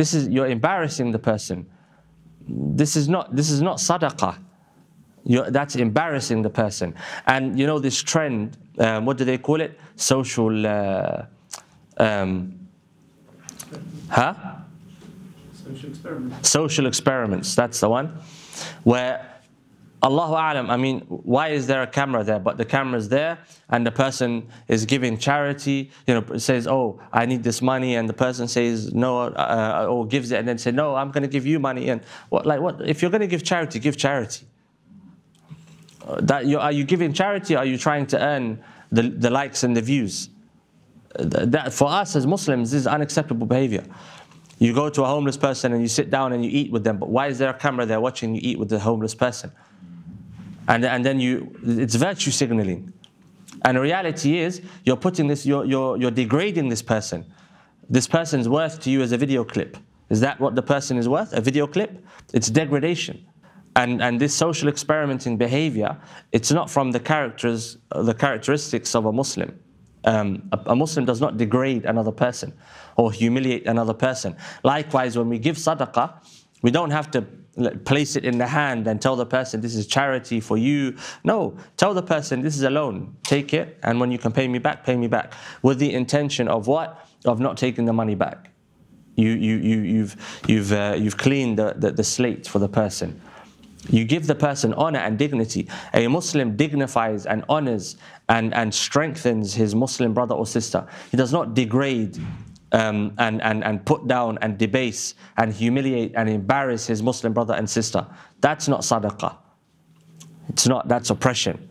This is you're embarrassing the person. This is not this is not sadaqah. You're, that's embarrassing the person. And you know this trend. Um, what do they call it? Social. Uh, um, huh? Social experiments. Social experiments. That's the one. Where Allahu Alam, I mean, why is there a camera there? But the camera's there and the person is giving charity, you know, says, oh, I need this money. And the person says no, uh, or gives it and then say, no, I'm going to give you money. And what, like what, if you're going to give charity, give charity. Uh, that you, are you giving charity? are you trying to earn the, the likes and the views? Uh, that for us as Muslims, this is unacceptable behavior. You go to a homeless person and you sit down and you eat with them, but why is there a camera there watching you eat with the homeless person? And, and then you, it's virtue signaling. And the reality is, you're putting this, you're, you're, you're degrading this person. This person's worth to you as a video clip. Is that what the person is worth? A video clip? It's degradation. And, and this social experimenting behavior, it's not from the characters, the characteristics of a Muslim. Um, a, a, Muslim does not degrade another person or humiliate another person. Likewise, when we give sadaqah, we don't have to place it in the hand and tell the person this is charity for you. No, tell the person this is a loan. Take it, and when you can pay me back, pay me back. With the intention of what? Of not taking the money back. You, you, you, you've, you've, uh, you've cleaned the, the, the slate for the person. You give the person honor and dignity. A Muslim dignifies and honors and, and strengthens his Muslim brother or sister. He does not degrade um, and, and, and put down and debase and humiliate and embarrass his Muslim brother and sister. That's not sadaqah. It's not, that's oppression.